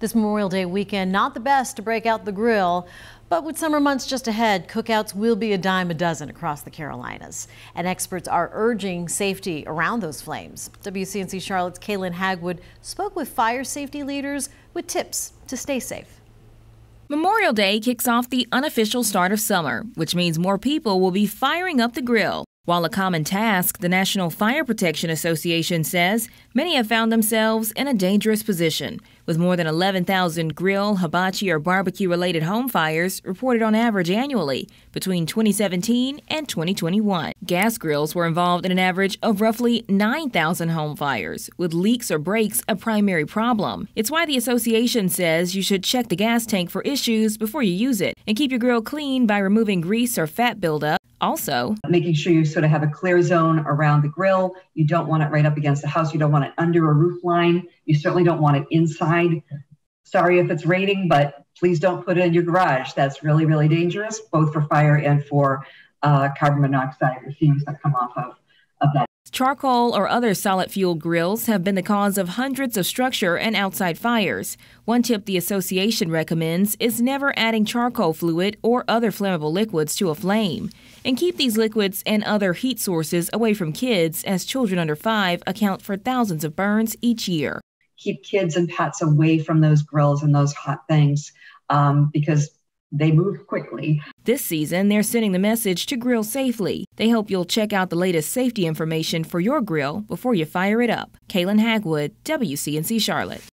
This Memorial Day weekend, not the best to break out the grill, but with summer months just ahead, cookouts will be a dime a dozen across the Carolinas. And experts are urging safety around those flames. WCNC Charlotte's Kaylin Hagwood spoke with fire safety leaders with tips to stay safe. Memorial Day kicks off the unofficial start of summer, which means more people will be firing up the grill. While a common task, the National Fire Protection Association says many have found themselves in a dangerous position, with more than 11,000 grill, hibachi, or barbecue related home fires reported on average annually between 2017 and 2021. Gas grills were involved in an average of roughly 9,000 home fires, with leaks or breaks a primary problem. It's why the association says you should check the gas tank for issues before you use it and keep your grill clean by removing grease or fat buildup also, making sure you sort of have a clear zone around the grill. You don't want it right up against the house. You don't want it under a roof line. You certainly don't want it inside. Sorry if it's raining, but please don't put it in your garage. That's really, really dangerous, both for fire and for uh, carbon monoxide, the fumes that come off of, of that. Charcoal or other solid fuel grills have been the cause of hundreds of structure and outside fires. One tip the association recommends is never adding charcoal fluid or other flammable liquids to a flame. And keep these liquids and other heat sources away from kids, as children under five account for thousands of burns each year. Keep kids and pets away from those grills and those hot things um, because they move quickly. This season, they're sending the message to grill safely. They hope you'll check out the latest safety information for your grill before you fire it up. Kaylin Hagwood, WCNC Charlotte.